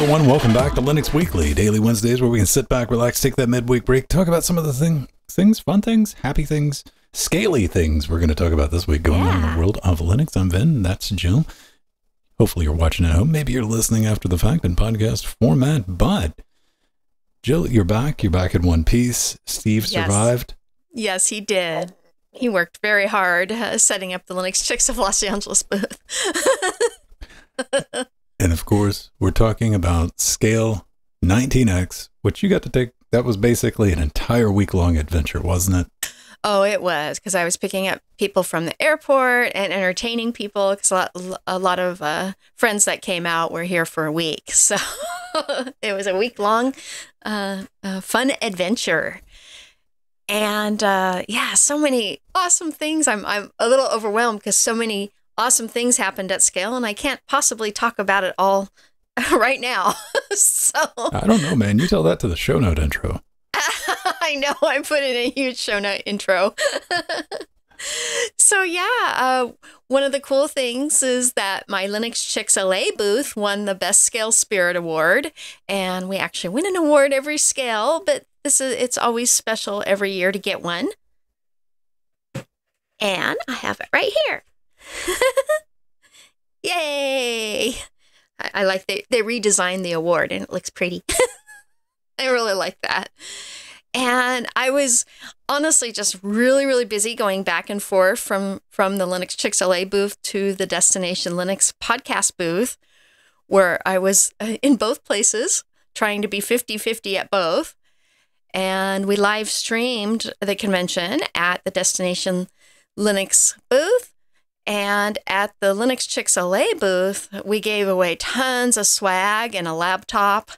everyone. Welcome back to Linux Weekly, daily Wednesdays where we can sit back, relax, take that midweek break, talk about some of the thing, things, fun things, happy things, scaly things we're going to talk about this week going on in the world of Linux. I'm Venn. That's Jill. Hopefully you're watching at home. Maybe you're listening after the fact in podcast format, but Jill, you're back. You're back in one piece. Steve Yes. survived. Yes, he did. He worked very hard uh, setting up the Linux Chicks of Los Angeles booth. And of course, we're talking about Scale 19X, which you got to take. That was basically an entire week long adventure, wasn't it? oh, it was because I was picking up people from the airport and entertaining people because a lot, a lot of uh, friends that came out were here for a week. So it was a week long uh, uh, fun adventure. And uh, yeah, so many awesome things. I'm, I'm a little overwhelmed because so many awesome things happened at scale, and I can't possibly talk about it all right now. so I don't know, man. You tell that to the show note intro. I know I put in a huge show note intro. so yeah, uh, one of the cool things is that my Linux Chicks LA booth won the Best Scale Spirit Award, and we actually win an award every scale, but this is it's always special every year to get one. And I have it right here. Yay! I, I like they they redesigned the award and it looks pretty. I really like that. And I was honestly just really, really busy going back and forth from from the Linux Chicks LA booth to the Destination Linux podcast booth, where I was uh, in both places trying to be 50 50 at both. And we live streamed the convention at the Destination Linux booth. And at the Linux Chicks LA booth, we gave away tons of swag and a laptop.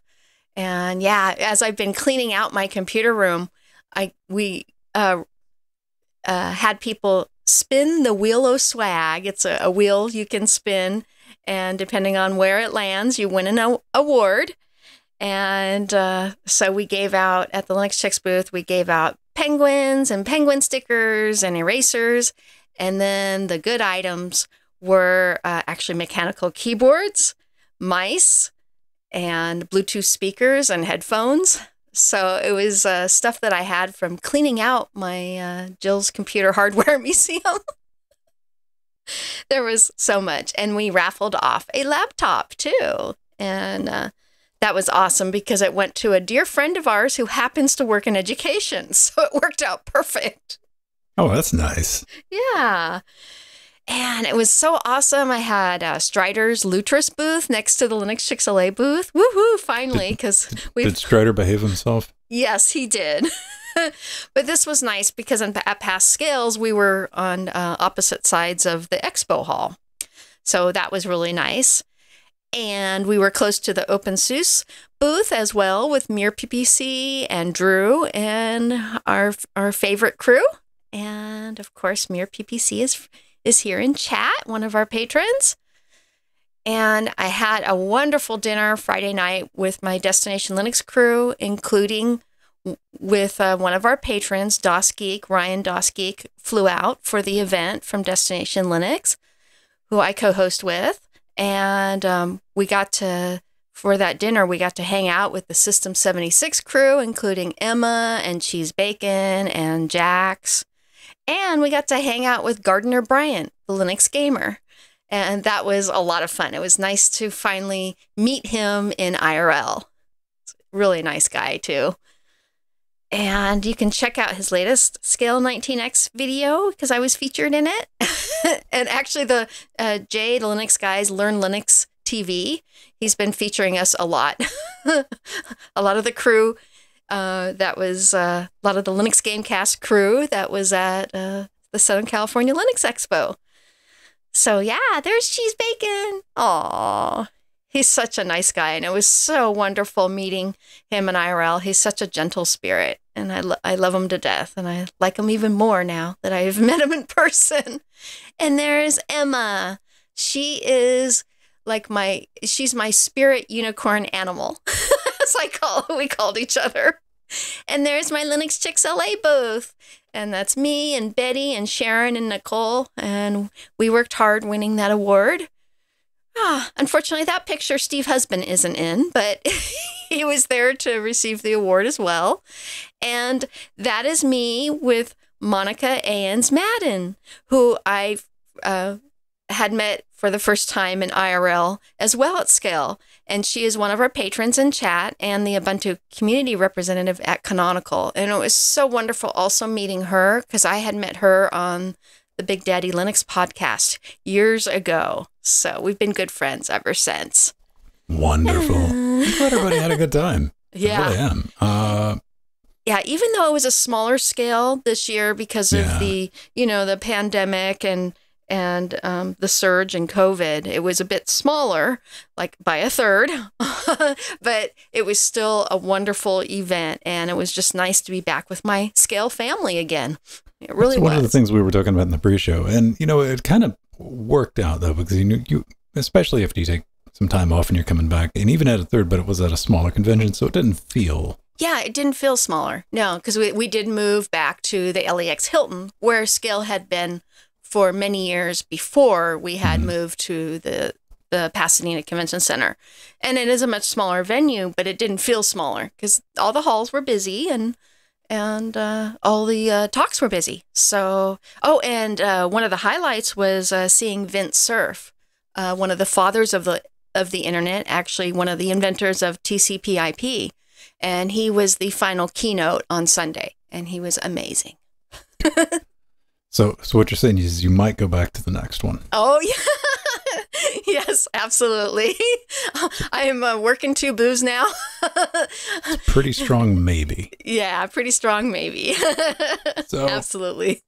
And yeah, as I've been cleaning out my computer room, I we uh, uh, had people spin the wheel of swag. It's a, a wheel you can spin, and depending on where it lands, you win an award. And uh, so we gave out at the Linux Chicks booth, we gave out penguins and penguin stickers and erasers. And then the good items were uh, actually mechanical keyboards, mice, and Bluetooth speakers and headphones. So it was uh, stuff that I had from cleaning out my uh, Jill's Computer Hardware Museum. there was so much. And we raffled off a laptop too. And uh, that was awesome because it went to a dear friend of ours who happens to work in education. So it worked out perfect. Oh, that's nice. Yeah. And it was so awesome. I had uh, Strider's Lutris booth next to the Linux Chicks LA booth. Woohoo, finally, because we Did Strider behave himself? Yes, he did. but this was nice because in, at past scales, we were on uh, opposite sides of the expo hall. So that was really nice. And we were close to the OpenSUSE booth as well with Mir PPC and Drew and our our favorite crew. And of course, Mir PPC is is here in chat, one of our patrons. And I had a wonderful dinner Friday night with my Destination Linux crew, including with uh, one of our patrons, DasGeek. Ryan DasGeek flew out for the event from Destination Linux, who I co host with. And um, we got to, for that dinner, we got to hang out with the System 76 crew, including Emma and Cheese Bacon and Jax. And we got to hang out with Gardiner Bryant, the Linux gamer. And that was a lot of fun. It was nice to finally meet him in IRL. Really nice guy, too. And you can check out his latest Scale 19X video because I was featured in it. and actually, the uh, Jay, the Linux guys, Learn Linux TV, he's been featuring us a lot. a lot of the crew uh, that was uh, a lot of the Linux Gamecast crew that was at uh, the Southern California Linux Expo. So yeah, there's Cheese Bacon. Aw, he's such a nice guy, and it was so wonderful meeting him in IRL. He's such a gentle spirit, and I lo- I love him to death, and I like him even more now that I've met him in person. And there's Emma. She is like my she's my spirit unicorn animal. As I call we called each other. And there's my Linux Chicks LA booth. And that's me and Betty and Sharon and Nicole. And we worked hard winning that award. Ah, unfortunately, that picture Steve Husband isn't in, but he was there to receive the award as well. And that is me with Monica Ayhens-Madon, who I uh, had met for the first time in IRL as well at scale. And she is one of our patrons in chat and the Ubuntu community representative at Canonical. And it was so wonderful also meeting her because I had met her on the Big Daddy Linux podcast years ago. So we've been good friends ever since. Wonderful. I'm glad everybody had a good time. Yeah. I really am. Uh, yeah, even though it was a smaller scale this year because of Yeah. the, you know, the pandemic and and um, the surge in COVID, it was a bit smaller, like by a third, but it was still a wonderful event, and it was just nice to be back with my scale family again. It really That's one of the things we were talking about in the pre-show, and you know, it kind of worked out though because you knew you, especially if you take some time off and you're coming back, and even at a third, but it was at a smaller convention, so it didn't feel. Yeah, it didn't feel smaller. No, because we, we did move back to the LAX Hilton, where Scale had been for many years before we had Mhm. moved to the the Pasadena Convention Center. And it is a much smaller venue, but it didn't feel smaller because all the halls were busy and and uh, all the uh, talks were busy. So, oh, and uh, one of the highlights was uh, seeing Vint Cerf, uh, one of the fathers of the of the internet, actually one of the inventors of TCP/IP, and he was the final keynote on Sunday, and he was amazing. So, so what you're saying is you might go back to the next one. Oh yeah, yes, absolutely. I am uh, working two booze now. Pretty strong, maybe. yeah, pretty strong, maybe. So- absolutely.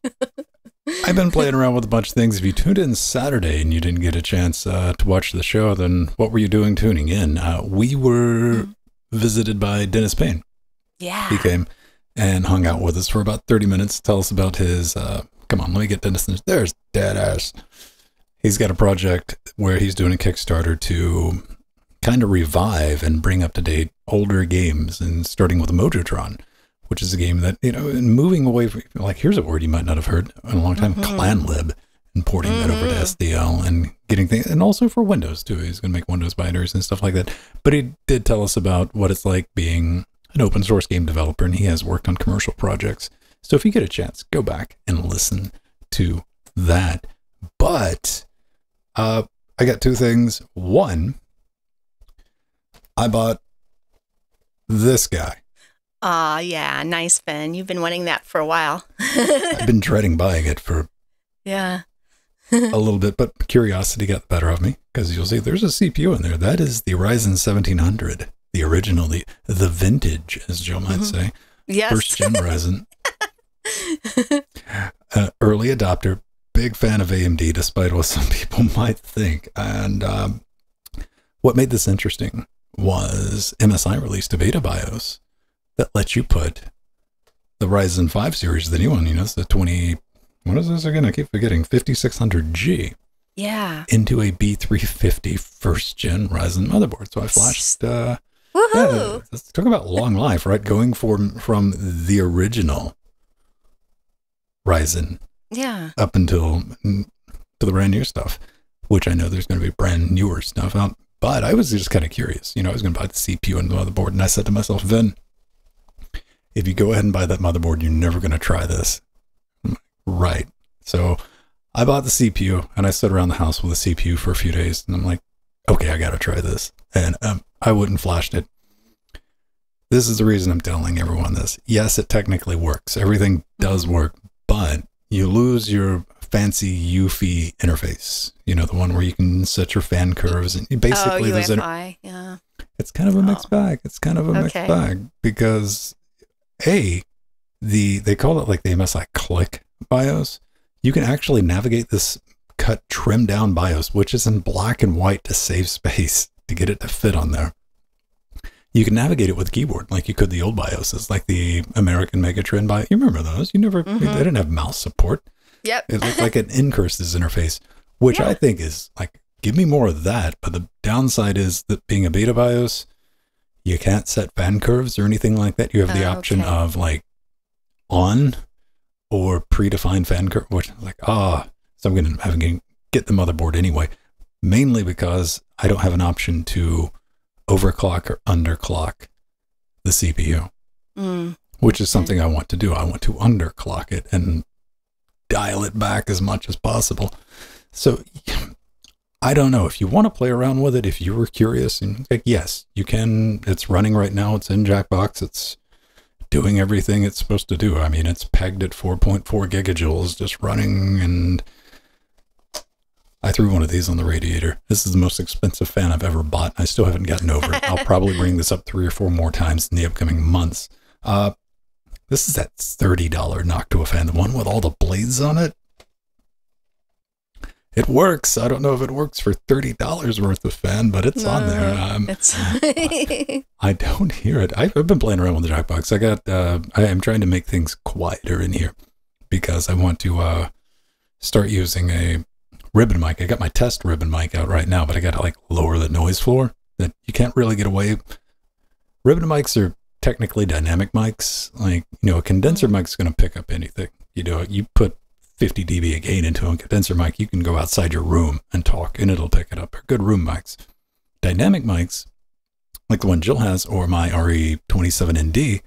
I've been playing around with a bunch of things. If you tuned in Saturday and you didn't get a chance uh, to watch the show, then what were you doing tuning in? Uh, we were visited by Dennis Payne. Yeah. He came and hung out with us for about 30 minutes. Tell us about his. Uh, come on, let me get Dennis. in- There's dead ass. He's got a project where he's doing a Kickstarter to kind of revive and bring up to date older games, and starting with a Mojotron, which is a game that you know, and moving away from like here's a word you might not have heard in a long time, Mhm. ClanLib, and porting that over to Mhm. SDL and getting things, and also for Windows too. He's going to make Windows binders and stuff like that. But he did tell us about what it's like being an open source game developer, and he has worked on commercial projects. So if you get a chance, go back and listen to that. But uh, I got two things. One, I bought this guy. Ah, yeah, nice, Ben. You've been wanting that for a while. I've been dreading buying it for yeah. a little bit, but curiosity got the better of me because you'll see there's a CPU in there. That is the Ryzen 1700, the original, the the vintage, as Joe might Mhm. say, Yes. first gen Ryzen. uh, early adopter, big fan of AMD, despite what some people might think. And um, what made this interesting was MSI released a beta BIOS that lets you put the Ryzen 5 series, the new one, you know, it's the 20, what is this again? I keep forgetting, 5600G yeah. into a B350 first gen Ryzen motherboard. So I flashed, uh, yeah, Woohoo. let's talk about long life, right? Going from from the original Ryzen Yeah. up until to the brand new stuff, which I know there's going to be brand newer stuff out. But I was just kind of curious. You know, I was going to buy the CPU and the motherboard, and I said to myself, Venn, if you go ahead and buy that motherboard, you're never going to try this. Like, Right. So I bought the CPU and I sat around the house with the CPU for a few days, and I'm like, okay, I got to try this. And um, I wouldn't flashed it. This is the reason I'm telling everyone this. Yes, it technically works. Everything does work, but you lose your fancy UEFI interface. You know, the one where you can set your fan curves and you basically oh, there's an, yeah. it's kind of a mixed Oh. bag. It's kind of a mixed Okay. bag because a the they call it like the MSI click BIOS. You can actually navigate this cut trim down BIOS, which is in black and white to save space to get it to fit on there. You can navigate it with keyboard like you could the old BIOSes, like the American Megatrend BIOS. You remember those? You never Mhm. they didn't have mouse support. Yep. It looked like an ncurses interface, which Yeah. I think is like, give me more of that. But the downside is that being a beta BIOS, you can't set fan curves or anything like that. You have the Oh, option okay. of like on or predefined fan curve, which is like, ah, so I'm going to have to get the motherboard anyway. mainly because I don't have an option to overclock or underclock the CPU, Mm. which is something I want to do. I want to underclock it and dial it back as much as possible. So I don't know if you want to play around with it. If you were curious, and like, yes, you can. It's running right now. It's in Jackbox. It's doing everything it's supposed to do. I mean, it's pegged at 4.4 gigajoules, just running. And I threw one of these on the radiator. This is the most expensive fan I've ever bought. I still haven't gotten over it. I'll probably bring this up three or four more times in the upcoming months. Uh, this is that $30 Noctua fan, the one with all the blades on it. It works. I don't know if it works for $30 worth of fan, but it's on there. Um, it's I don't hear it. I've, I've been playing around with the Jackbox. I got. Uh, I am trying to make things quieter in here because I want to uh, start using a ribbon mic. I got my test ribbon mic out right now, but I got to like lower the noise floor. That you can't really get away. Ribbon mics are technically dynamic mics. Like you know, a condenser mm-hmm. mic's going to pick up anything. You know, you put 50 dB of gain into a condenser mic, you can go outside your room and talk, and it'll pick it up. They're good room mics. Dynamic mics like the one Jill has, or my RE27ND,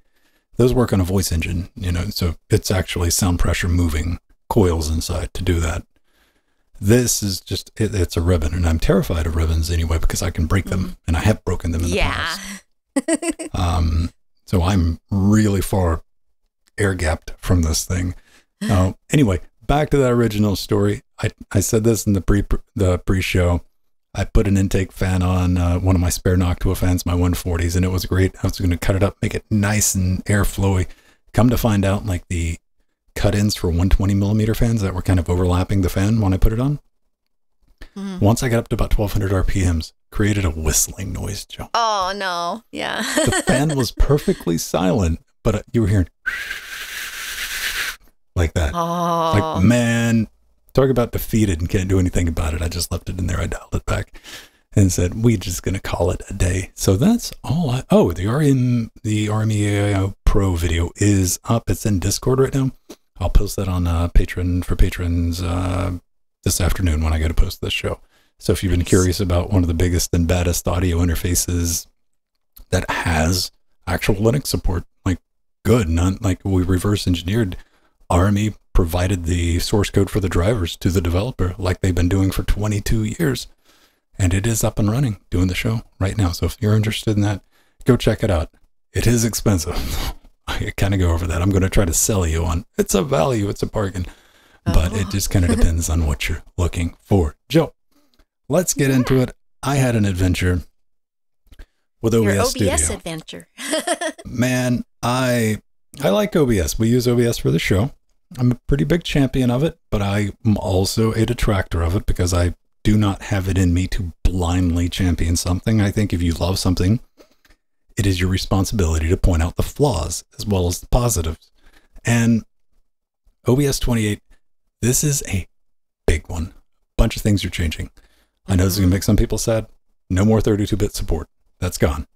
those work on a voice engine, you know, so it's actually sound pressure moving coils inside to do that. This is just, it, it's a ribbon, and I'm terrified of ribbons anyway because I can break them, and I have broken them in the yeah. past. Um, so I'm really far air gapped from this thing. Uh, anyway, back to that original story. I, I said this in the pre the pre show. I put an intake fan on uh, one of my spare Noctua fans, my 140s, and it was great. I was going to cut it up, make it nice and airflowy. Come to find out, like the cut-ins for 120 millimeter fans that were kind of overlapping the fan when I put it on. Mhm. Once I got up to about 1200 RPMs, created a whistling noise, Joe. Oh no. Yeah. The fan was perfectly silent, but uh, you were hearing like that. oh. Like, man, talk about defeated and can't do anything about it. I just left it in there. I dialed it back and said, we're just going to call it a day. So that's all I, oh, the RM, the RME AIO Pro video is up. It's in Discord right now. I'll post that on uh, Patreon for patrons uh, this afternoon when I go to post this show. So if you've been curious about one of the biggest and baddest audio interfaces that has actual Linux support, like good, not like we reverse engineered RME provided the source code for the drivers to the developer like they've been doing for 22 years. And it is up and running doing the show right now. So if you're interested in that, go check it out. It is expensive. I kind of go over that. I'm going to try to sell you on it's a value, it's a bargain. But it Oh. just kind of depends on what you're looking for. Joe, let's get into it. I had an adventure with OBS Your OBS Studio adventure. man, I I like OBS. We use OBS for the show. I'm a pretty big champion of it, but I'm also a detractor of it because I do not have it in me to blindly champion something. I think if you love something, it is your responsibility to point out the flaws as well as the positives. And OBS 28, this is a big one. A Bunch of things are changing. I know this is going to make some people sad. No more 32 bit support. That's gone.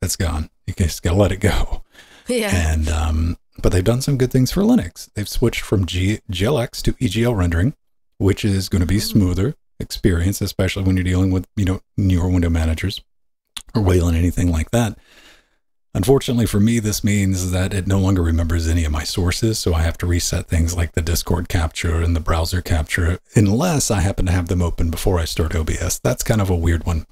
That's gone. You just got to let it go. yeah. And um, but they've done some good things for Linux. They've switched from G- GLX to EGL rendering, which is going to be smoother experience, especially when you're dealing with you know newer window managers or Wayland anything like that. Unfortunately for me, this means that it no longer remembers any of my sources, so I have to reset things like the Discord capture and the browser capture, unless I happen to have them open before I start OBS. That's kind of a weird one.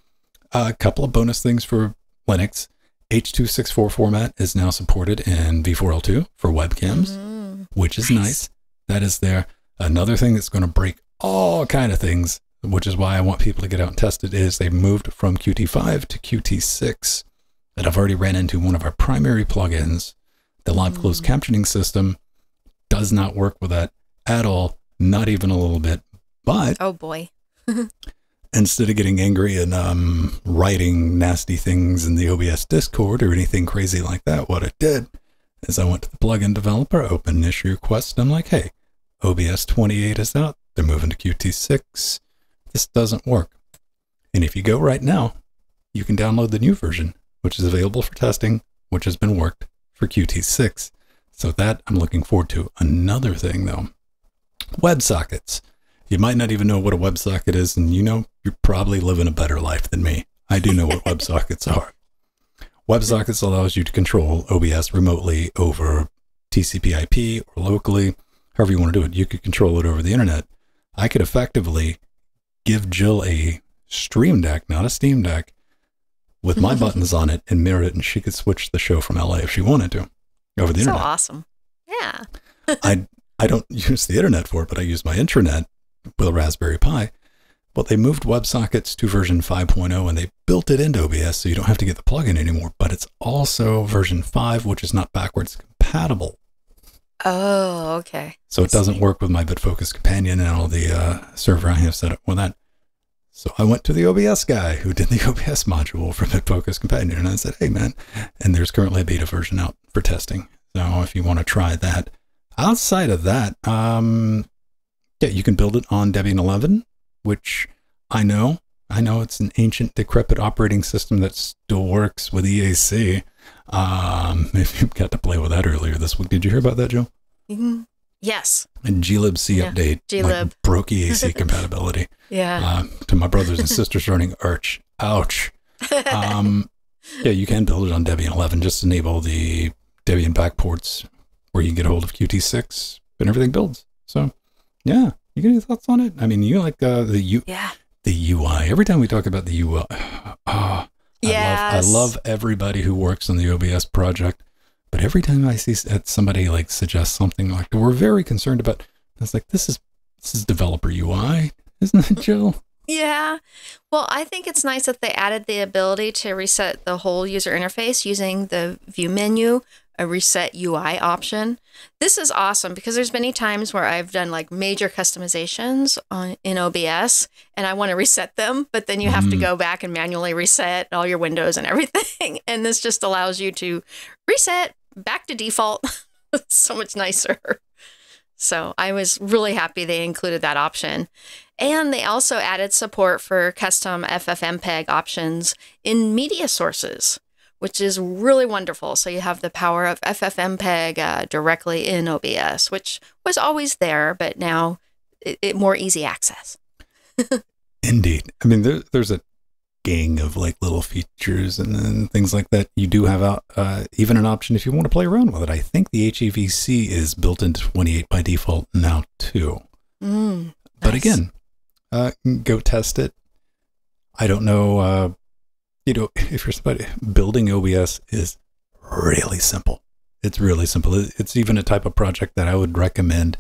a couple of bonus things for Linux. H.264 format is now supported in V4L2 for webcams, Mhm. which is Nice. nice. That is there. Another thing that's going to break all kind of things, which is why I want people to get out and test it, is they've moved from Qt5 to Qt6. And I've already ran into one of our primary plugins. The live closed captioning system does not work with that at all, not even a little bit. But Oh boy. instead of getting angry and um, writing nasty things in the OBS Discord or anything crazy like that, what it did is I went to the plugin developer, opened an issue request. I'm like, hey, OBS 28 is out. They're moving to Qt6. This doesn't work. And if you go right now, you can download the new version, which is available for testing, which has been worked for Qt6. So that I'm looking forward to. Another thing though, WebSockets. You might not even know what a WebSocket is, and you know you're probably living a better life than me. I do know what WebSockets are. WebSockets allows you to control OBS remotely over TCP/IP or locally, however you want to do it. You could control it over the internet. I could effectively give Jill a Stream Deck, not a Steam Deck, with my buttons on it and mirror it, and she could switch the show from LA if she wanted to over the so internet. So awesome. Yeah. I I don't use the internet for it, but I use my intranet with a Raspberry Pi. Well, they moved WebSockets to version 5.0 and they built it into OBS so you don't have to get the plugin anymore. But it's also version 5, which is not backwards compatible. Oh, okay. So it doesn't work with my Bitfocus companion and all the uh, server I have set up with that. So I went to the OBS guy who did the OBS module for Bitfocus companion and I said, hey man, and there's currently a beta version out for testing. So if you want to try that, outside of that, um, yeah, you can build it on Debian 11, which I know. I know it's an ancient, decrepit operating system that still works with EAC. Um, if you got to play with that earlier this week, did you hear about that, Joe? Mhm. Yes. And glibc Yeah, update glib. like, broke EAC compatibility Yeah. um, to my brothers and sisters running Arch. Ouch. Um, yeah, you can build it on Debian 11. Just enable the Debian backports where you can get a hold of Qt6 and everything builds. So, yeah, you got any thoughts on it? I mean, you like uh, the U yeah. the UI. Every time we talk about the UI, ah, I love I everybody who works on the OBS project. But every time I see uh, somebody like suggest something like we're very concerned about, it's like this is this is developer UI, isn't it, Jill? Yeah. Well, I think it's nice that they added the ability to reset the whole user interface using the view menu, a reset UI option. This is awesome because there's many times where I've done like major customizations on in OBS and I want to reset them, but then you have to Mhm. go back and manually reset all your windows and everything. And this just allows you to reset back to default. So much nicer. So I was really happy they included that option. And they also added support for custom FFmpeg options in media sources, which is really wonderful. So you have the power of FFmpeg uh, directly in OBS, which was always there, but now it, it more easy access. Indeed. I mean, there, there's a gang of like little features and then things like that. You do have out uh, even an option if you want to play around with it. I think the HEVC is built into 28 by default now too. Mm, But nice. again, uh, go test it. I don't know. You know, if you're somebody building OBS is really simple. It's really simple. It's even a type of project that I would recommend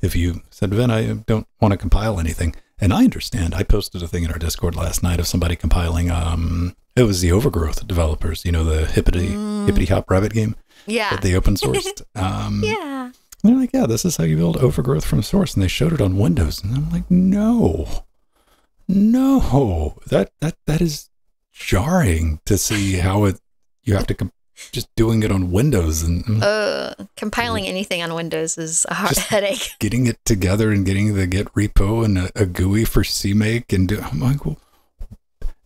if you said, Venn, I don't want to compile anything. And I understand. I posted a thing in our Discord last night of somebody compiling. Um, it was the Overgrowth developers. You know, the hippity Mm. hippity hop rabbit game yeah. that they open sourced. Um, yeah. they're like, yeah, this is how you build overgrowth from source, and they showed it on Windows, and I'm like, no, no, that that that is jarring to see how it you have to com- just doing it on Windows and Uh, compiling anything on Windows is a hard Just- headache. getting it together and getting the Git repo and a, a GUI for CMake and do. I'm like, well,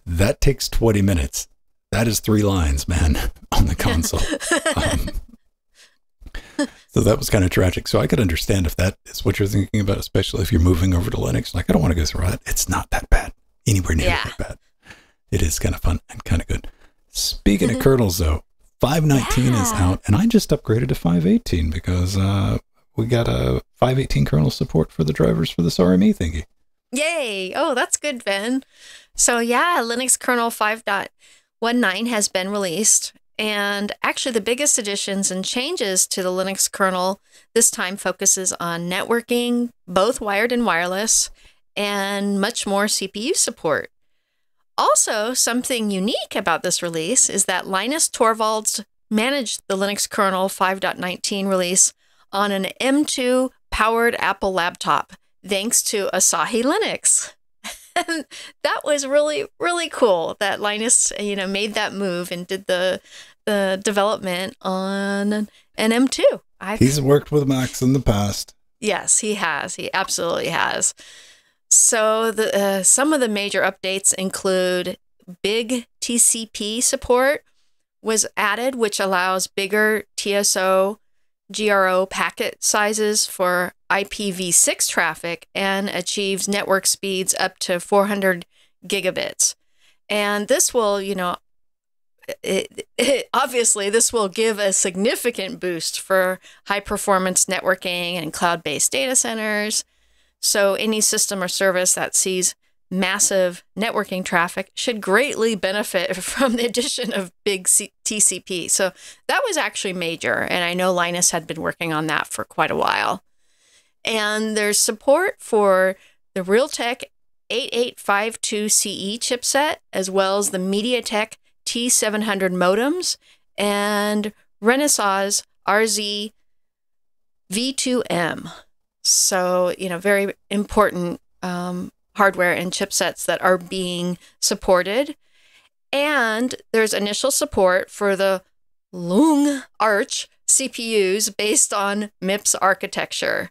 that takes 20 minutes. That is three lines, man, on the console. Um, so that was kind of tragic. So I could understand if that is what you're thinking about, especially if you're moving over to Linux. Like, I don't want to go through that. It's not that bad, anywhere near Yeah. that bad. It is kind of fun and kind of good. Speaking of kernels, though, 519 is out, and I just upgraded to 518 because uh, we got a 518 kernel support for the drivers for this RME thingy. Yay! Oh, that's good, Ben. So yeah, Linux kernel 5.19 has been released. And actually the biggest additions and changes to the Linux kernel this time focuses on networking, both wired and wireless, and much more CPU support. Also, something unique about this release is that Linus Torvalds managed the Linux kernel 5.19 release on an M2 powered Apple laptop thanks to Asahi Linux. and that was really, really cool that Linus, you know, made that move and did the the development on an M2. I He's worked with Macs in the past. Yes, he has. He absolutely has. So the uh, some of the major updates include big TCP support was added, which allows bigger TSO GRO packet sizes for IPv6 traffic and achieves network speeds up to 400 gigabits. And this will, you know, it, it, obviously this will give a significant boost for high performance networking and cloud based data centers. So, any system or service that sees massive networking traffic should greatly benefit from the addition of big C- TCP. So, that was actually major. And I know Linus had been working on that for quite a while. And there's support for the Realtek 8852CE chipset, as well as the MediaTek T700 modems and Renesas RZ V2M. So, you know, very important um, hardware and chipsets that are being supported. And there's initial support for the Lung Arch CPUs based on MIPS architecture.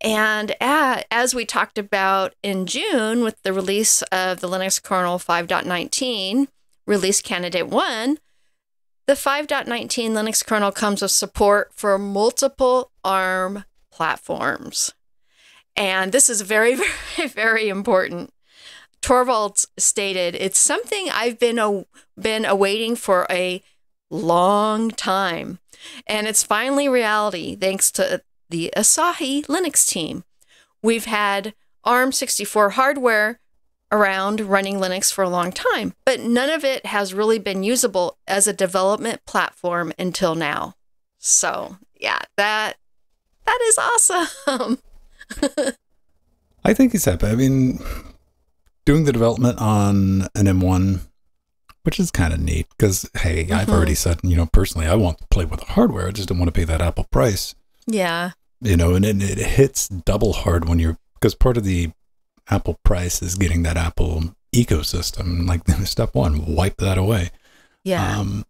And at, as we talked about in June with the release of the Linux kernel 5.19, release candidate 1, the 5.19 Linux kernel comes with support for multiple ARM platforms. And this is very, very, very important. Torvalds stated, it's something I've been, a, been awaiting for a long time. And it's finally reality thanks to the Asahi Linux team. We've had ARM64 hardware around running Linux for a long time, but none of it has really been usable as a development platform until now. So, yeah, that that is awesome. I think he's happy. I mean, doing the development on an M1, which is kind of neat because, hey, mm-hmm. I've already said, you know, personally, I want to play with the hardware. I just don't want to pay that Apple price. Yeah. You know, and it, it hits double hard when you're, because part of the Apple price is getting that Apple ecosystem. Like step one, wipe that away. Yeah. Um,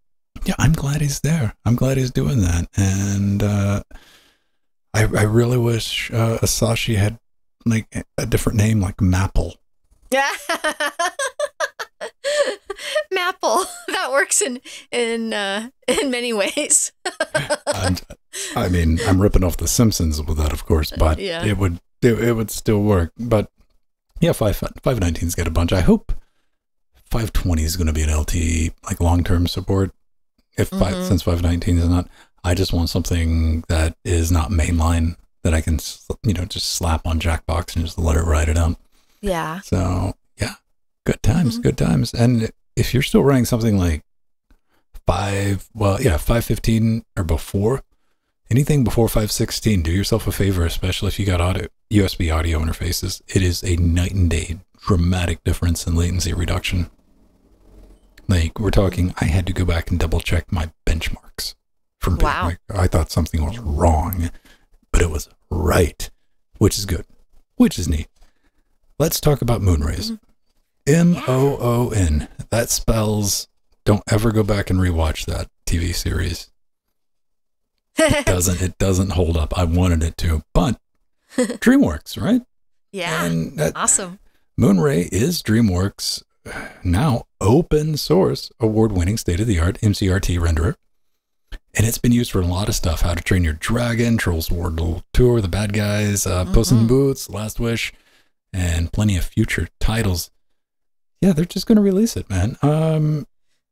yeah, I'm glad he's there. I'm glad he's doing that. And uh, I, I really wish uh, Asahi had like a different name, like Maple. Yeah. Maple. That works in in uh, in many ways. and, I mean, I'm ripping off the Simpsons with that, of course, but yeah. it would it, it would still work. But yeah, five five nineteens get a bunch. I hope five twenty is going to be an LTE like long term support. If five since five nineteen is not, I just want something that is not mainline that I can you know just slap on Jackbox and just let it ride it out. Yeah. So yeah, good times, mm-hmm. good times. And if you're still running something like five, well, yeah, five fifteen or before, anything before 516, do yourself a favor, especially if you got audio, USB audio interfaces. It is a night and day dramatic difference in latency reduction. Like we're talking, I had to go back and double check my benchmarks from wow. Like, I thought something was wrong, but it was right, which is good, which is neat. Let's talk about moonrays. Mm-hmm. M O O N. That spells. Don't ever go back and rewatch that TV series it doesn't it doesn't hold up. I wanted it to, but DreamWorks, right? Yeah. And that, awesome. Moonray is DreamWorks now open source award winning state of the art MCRT renderer. And it's been used for a lot of stuff. How to Train Your Dragon, Trolls World Tour, The Bad Guys, uh, mm-hmm. Puss in Boots, Last Wish, and plenty of future titles. Yeah, they're just going to release it, man. Um,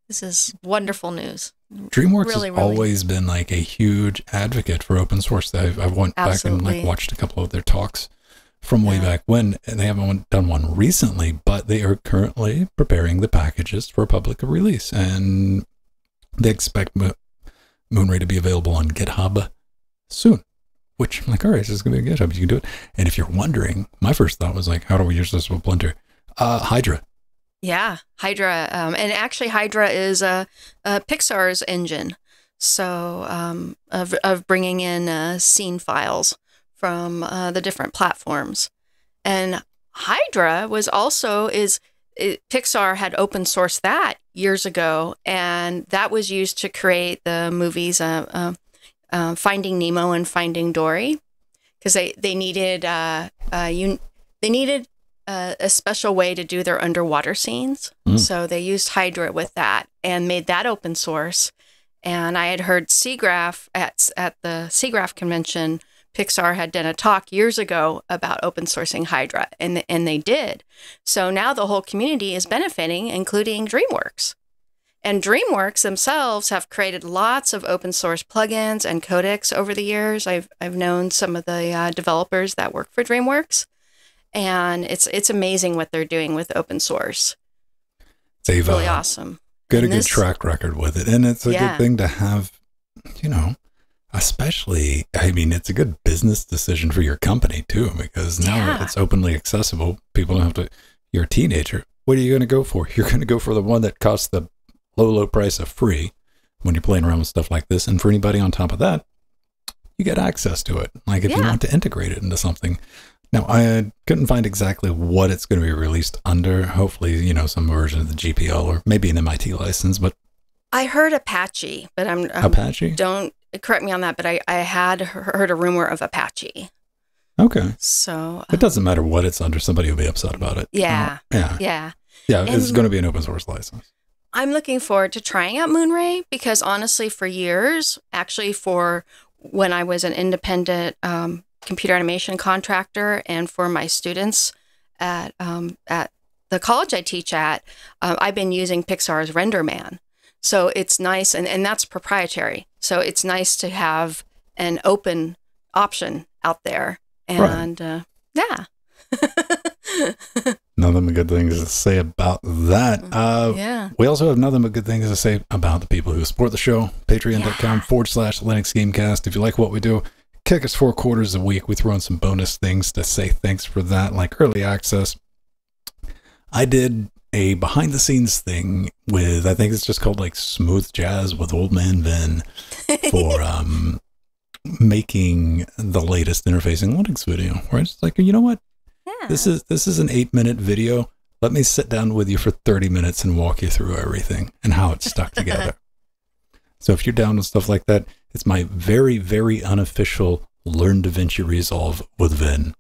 this is wonderful news. DreamWorks really, has really. always been like a huge advocate for open source. I've, I've went Absolutely. back and like watched a couple of their talks from way yeah. back when, and they haven't done one recently, but they are currently preparing the packages for public release, and they expect Moonray to be available on GitHub soon. Which I'm like, all right, this is gonna be a GitHub. You can do it. And if you're wondering, my first thought was like, how do we use this with Blender? Uh, Hydra. Yeah, Hydra, um, and actually Hydra is a, a Pixar's engine, so um, of of bringing in uh, scene files from uh, the different platforms, and Hydra was also is it, Pixar had open sourced that years ago, and that was used to create the movies uh, uh, uh Finding Nemo and Finding Dory, because they they needed uh, uh, you they needed a, a special way to do their underwater scenes. Mm. So they used Hydra with that and made that open source. And I had heard SIGGRAPH at at the SIGGRAPH convention. Pixar had done a talk years ago about open sourcing Hydra, and and they did. So now the whole community is benefiting, including DreamWorks. And DreamWorks themselves have created lots of open source plugins and codecs over the years. I've I've known some of the uh, developers that work for DreamWorks, and it's it's amazing what they're doing with open source. They've Really uh, awesome. got a And good track record with it, and it's a Yeah. good thing to have. You know, especially I mean, it's a good business decision for your company too, because now Yeah. it's openly accessible. People don't have to. You're a teenager. What are you going to go for? You're going to go for the one that costs the low, low price of free when you're playing around with stuff like this. And for anybody on top of that, you get access to it. Like if you want to integrate it into something. Now, I couldn't find exactly what it's going to be released under. Hopefully, you know, some version of the GPL or maybe an MIT license, but I heard Apache, but I'm, I'm Apache? don't correct me on that. But I I had heard a rumor of Apache. Okay. So It doesn't matter what it's under. Somebody will be upset about it. Yeah. Uh, yeah. yeah, Yeah. It's going to be an open source license. I'm looking forward to trying out Moonray because honestly, for years, actually, for when I was an independent um, computer animation contractor and for my students at um, at the college I teach at, uh, I've been using Pixar's RenderMan. So it's nice, and, and that's proprietary. So it's nice to have an open option out there. Right. And uh, yeah. Nothing but good things to say about that. Uh, yeah. We also have nothing but good things to say about the people who support the show. Patreon.com Yeah. forward slash Linux Gamecast. If you like what we do, kick us four quarters a week. We throw in some bonus things to say thanks for that, like early access. I did a behind the scenes thing with, I think it's just called like Smooth Jazz with Old Man Ben for um, making the latest interfacing Linux video. Where it's like, you know what? yeah. This is this is an eight minute video. Let me sit down with you for 30 minutes and walk you through everything and how it's stuck together. so if you're down with stuff like that, it's my very, very unofficial Learn DaVinci Resolve with Venn.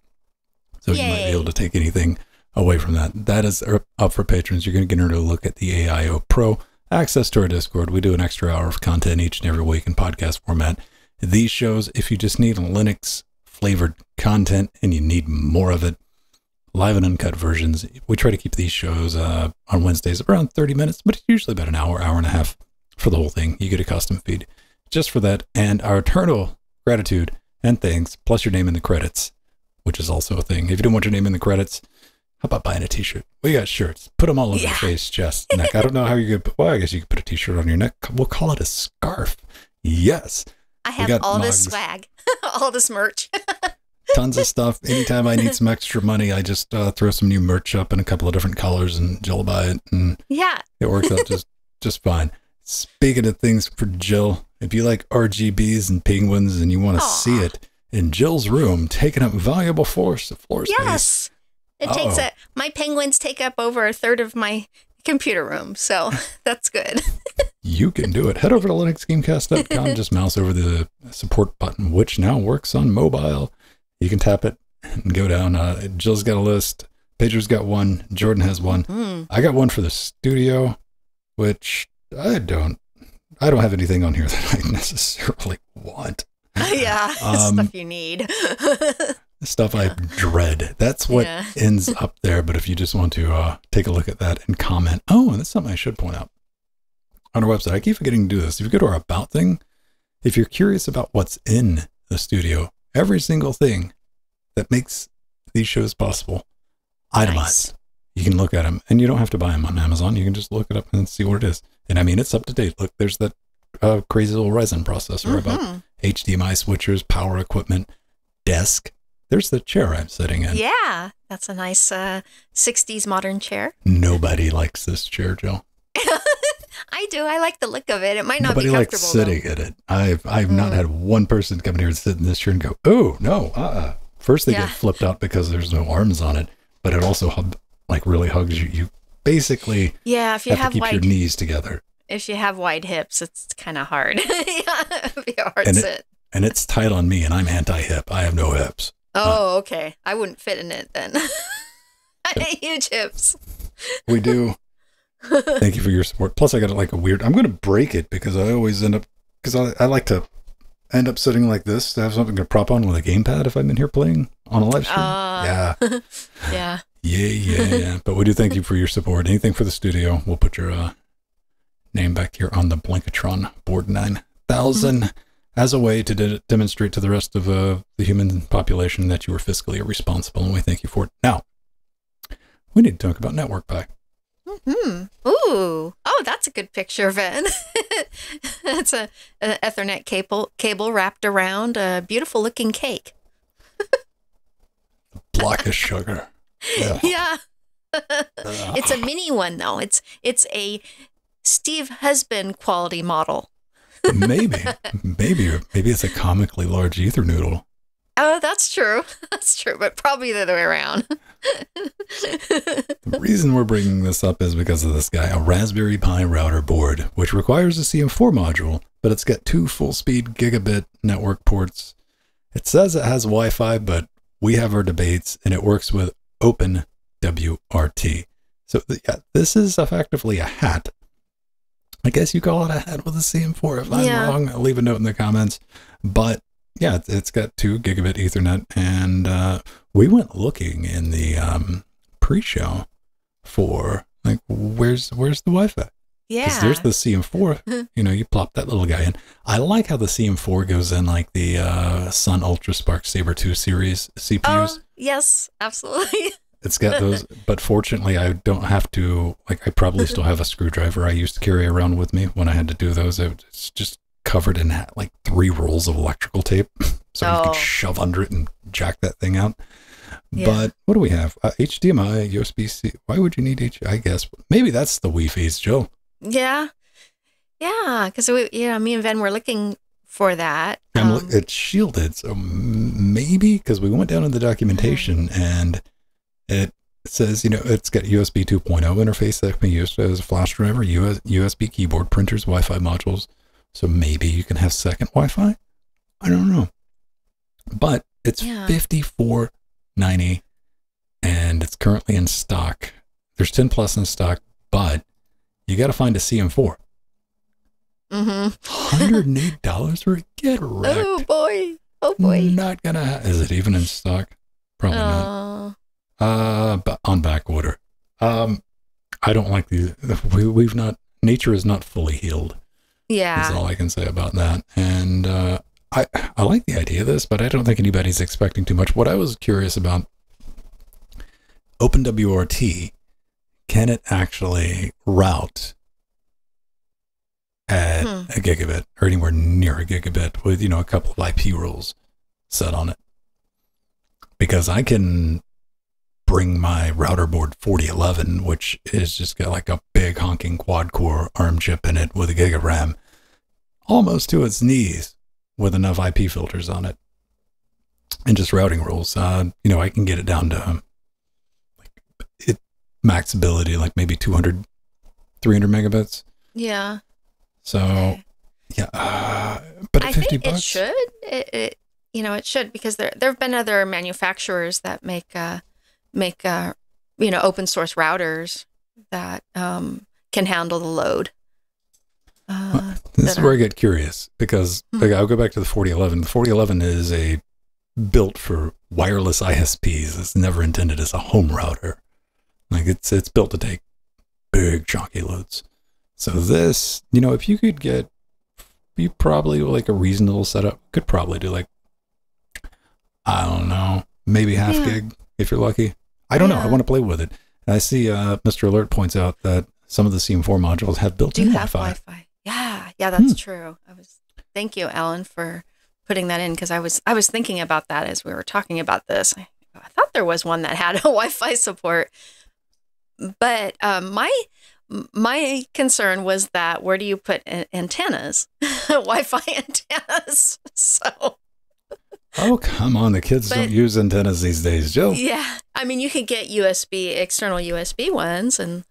So you might be able to take anything away from that. That is up for patrons. You're going to get a look at the AIO Pro, access to our Discord. We do an extra hour of content each and every week in podcast format. These shows, if you just need Linux flavored content and you need more of it, live and uncut versions. We try to keep these shows uh, on Wednesdays around 30 minutes, but it's usually about an hour, hour and a half for the whole thing. You get a custom feed just for that. And our eternal gratitude and thanks, plus your name in the credits, which is also a thing. If you don't want your name in the credits, how about buying a t-shirt? We got shirts. Put them all over Yeah. your face, chest, neck. I don't know how you could put, well, I guess you could put a t-shirt on your neck. We'll call it a scarf. Yes. I have all this swag, all this merch. tons of stuff. Anytime I need some extra money, I just uh, throw some new merch up in a couple of different colors, and Jill will buy it, and yeah. it works out just just fine. Speaking of things for Jill, if you like RGBs and penguins and you want to see it in Jill's room, taking up valuable floor floor space, Yes. It takes Uh-oh. a my penguins take up over a third of my computer room, so that's good. you can do it. Head over to linuxgamecast.com, just mouse over the support button, which now works on mobile. You can tap it and go down. Uh, Jill's got a list. Pedro's got one. Jordan has one. Mm. I got one for the studio, which I don't. I don't have anything on here that I necessarily want. yeah, Um, stuff you need. Stuff I dread. That's what Yeah. ends up there. But if you just want to uh, take a look at that and comment, oh, and that's something I should point out on our website. I keep forgetting to do this. If you go to our about thing, if you're curious about what's in the studio, every single thing that makes these shows possible, itemized. Nice. You can look at them, and you don't have to buy them on Amazon. You can just look it up and see what it is. And I mean, it's up to date. Look, there's that uh, crazy little Ryzen processor about Mhm. HDMI switchers, power equipment, desk. There's the chair I'm sitting in. Yeah, that's a nice uh, 60s modern chair. Nobody likes this chair, Jill. I do. I like the look of it. It might not Nobody be likes comfortable. though. sitting in it. I've I've not Mm. had one person come in here and sit in this chair and go, oh no, uh, uh First they Yeah. get flipped out because there's no arms on it, but it also like really hugs you. You basically Yeah, if you have, have, keep your wide knees together, if you have wide hips, it's kind of hard. yeah, it'd be hard And it- sit. and it's tight on me, and I'm anti-hip. I have no hips. Oh, okay. I wouldn't fit in it then. I hate huge hips. We do. Thank you for your support. Plus, I got like a weird. I'm going to break it because I always end up because I, I like to end up sitting like this to have something to prop on with a gamepad if I'm in here playing on a live stream? Uh, yeah. Yeah. Yeah, yeah, yeah. but we do thank you for your support. Anything for the studio, we'll put your uh, name back here on the Blankatron board 9000 as a way to de- demonstrate to the rest of uh, the human population that you were fiscally responsible, and we thank you for it. Now, we need to talk about Network Pie. Hmm. Ooh. Oh, that's a good picture, Venn. that's a, an Ethernet cable cable wrapped around a beautiful looking cake. Block of sugar. Yeah. Yeah. it's a mini one though. It's it's a Steve Husband quality model. Maybe, maybe, maybe it's a comically large ether noodle. Oh, that's true. That's true, but probably the other way around. The reason we're bringing this up is because of this guy, a Raspberry Pi router board, which requires a CM4 module, but it's got two full speed gigabit network ports. It says it has Wi Fi, but we have our debates, and it works with Open WRT. So, yeah, this is effectively a hat. I guess you call it a head with a CM4. If I'm Yeah. wrong, leave a note in the comments. But yeah, it's- got two gigabit Ethernet, and uh, we went looking in the um, pre-show for like where's where's the Wi-Fi? Because yeah. there's the CM4. you know, you plop that little guy in. I like how the CM4 goes in like the uh, Sun UltraSPARC Saber 2 series CPUs. oh, yes, absolutely. It's got those, but fortunately, I don't have to. Like, I probably still have a screwdriver I used to carry around with me when I had to do those. It's just covered in like three rolls of electrical tape, so you Oh. can shove under it and jack that thing out. Yeah. But what do we have? Uh, HDMI, USB C. Why would you need H? I guess maybe that's the Wi-Fi's, Joe. Yeah. Yeah, because we, yeah, me and Venn were looking for that. I'm Um, it's shielded, so maybe because we went down in the documentation and it says, you know, it's got USB 2.0 interface that can be used as a flash driver, US, USB keyboard, printers, Wi-Fi modules. So maybe you can have second Wi-Fi. I don't know, but it's Yeah. 54.90 and it's currently in stock. There's 10 plus in stock, but you got to find a CM4. mhm. $108 for it? Get wrecked. Oh boy. Oh boy. Not gonna. Is it even in stock? Probably not. Uh, but on back order. Um, I don't like the. We, we've not. Nature is not fully healed. Is Yeah. all I can say about that. And uh, I I like the idea of this, but I don't think anybody's expecting too much. What I was curious about. OpenWRT, can it actually route at Hmm. a gigabit or anywhere near a gigabit with you know a couple of IP rules set on it? Because I can bring my router board 4011, which is just got like a big honking quad core ARM chip in it with a gig of RAM, almost to its knees with enough IP filters on it and just routing rules. Uh, you know, I can get it down to um, like it max ability, like maybe 200, 300 megabits. Yeah. So Okay. yeah, uh, but at I 50 think bucks, it should. It, it you know it should because there there have been other manufacturers that make uh make uh you know open source routers that um can handle the load. Uh, This is where I get curious because Hmm. like, I'll go back to the 4011. The 4011 is a built for wireless ISPs. It's never intended as a home router. Like it's it's built to take big chunky loads. So this, you know, if you could get you probably like a reasonable setup could probably do like I don't know, maybe half Yeah. gig if you're lucky. I don't know. I want to play with it. And I see uh, Mr. Alert points out that some of the CM4 modules have built-in have Wi-Fi. Wi-Fi. Yeah, yeah, that's Hmm. true. I was thank you, Alan, for putting that in because I was I was thinking about that as we were talking about this. I, I thought there was one that had a Wi-Fi support, but um, my my concern was that where do you put an- antennas, Wi-Fi antennas? So Oh, come on. The kids But- don't use antennas these days, Joe. yeah, I mean you could get USB external USB ones and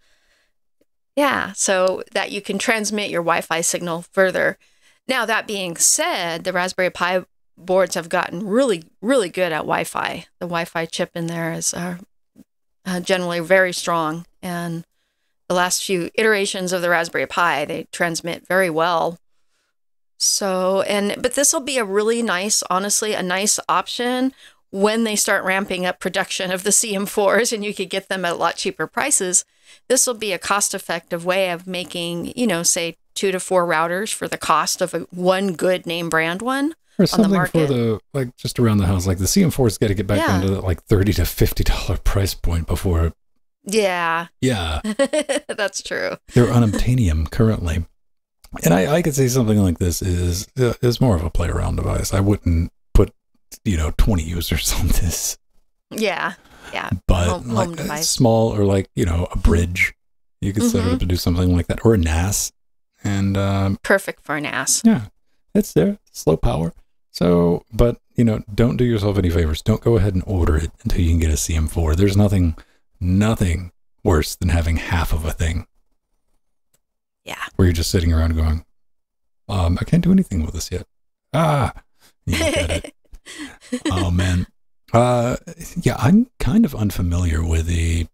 yeah, so that you can transmit your Wi-Fi signal further. Now that being said, the Raspberry Pi boards have gotten really really good at Wi-Fi. The Wi-Fi chip in there is uh, uh, generally very strong and the last few iterations of the Raspberry Pi they transmit very well So, and but this will be a really nice, honestly, a nice option when they start ramping up production of the CM4s and you could get them at a lot cheaper prices. This will be a cost effective way of making, you know, say two to four routers for the cost of a, one good name brand one. Or on the something for the like just around the house. Like the CM4's got to get back Yeah. down to that like thirty to fifty dollar price point before. Yeah, Yeah, that's true. they're on unobtainium currently. And I, I could say something like this is uh, is more of a play around device. I wouldn't put you know twenty users on this, Yeah, yeah. but Home- like home a small or like you know a bridge, you could set it Mhm. up to do something like that, or a NAS, and um, Perfect for a NAS. Yeah, it's there, slow power. So, but you know, don't do yourself any favors. Don't go ahead and order it until you can get a CM4. There's nothing, nothing worse than having half of a thing Yeah. where you're just sitting around going, um, I can't do anything with this yet. Ah, you get it. oh man. Uh, yeah, I'm kind of unfamiliar with the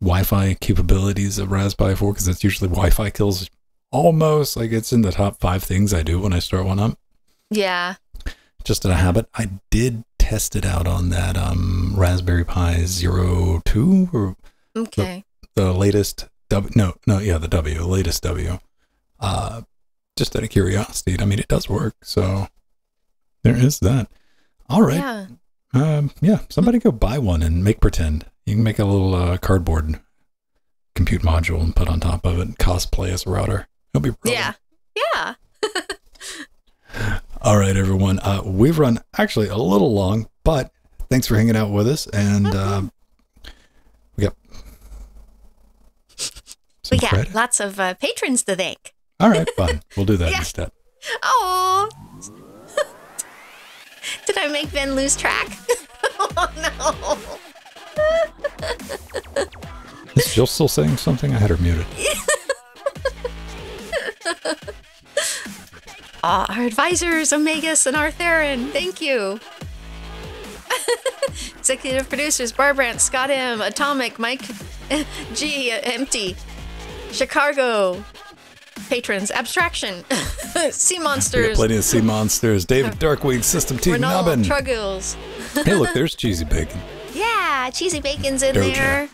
Wi-Fi capabilities of Raspberry 4 because it's usually Wi-Fi kills almost like it's in the top five things I do when I start one up. yeah. Just a habit. I did test it out on that um, Raspberry Pi Zero Two or Okay. the latest W. No, no, yeah, the W, the latest W. Uh, just out of curiosity. I mean, it does work. So there is that. All right. Yeah. Um, yeah, somebody go buy one and make pretend. You can make a little uh, cardboard compute module and put on top of it and cosplay as a router. It'll be brilliant. Yeah. Yeah. All right, everyone. Uh, we've run actually a little long, but thanks for hanging out with us. And uh, we got some We got credit. lots of uh, patrons to thank. All right, fine. We'll do that Yeah. instead. Oh. Did I make Venn lose track? oh no. Is Jill still saying something? I had her muted. Ah, our advisors, Omegas and Artherin, thank you. Executive producers, Barbrandt, Scott M, Atomic, Mike G, Empty, Chicago, patrons, Abstraction, Sea Monsters, plenty of sea monsters. David Darkweed, System T Nubbin. Truggles. hey, look, there's cheesy bacon. Yeah, Cheesy Bacon's in Doja. there.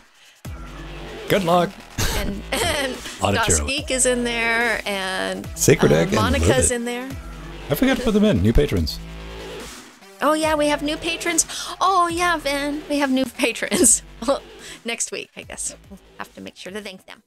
Good luck. And, and DasGeek is in there. And Sacred uh, Egg Monica's in there. I forgot to put them in. New patrons. Oh yeah, we have new patrons. Oh yeah, Van, we have new patrons. Next week, I guess. We'll have to make sure to thank them.